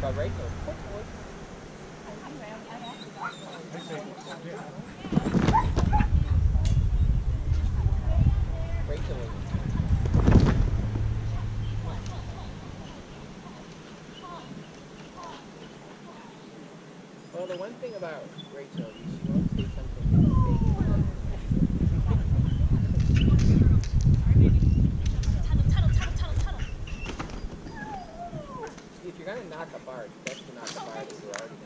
But hopefully. Well, the one thing about Rachel is you're gonna knock a bar, it's best to knock a bar that you're already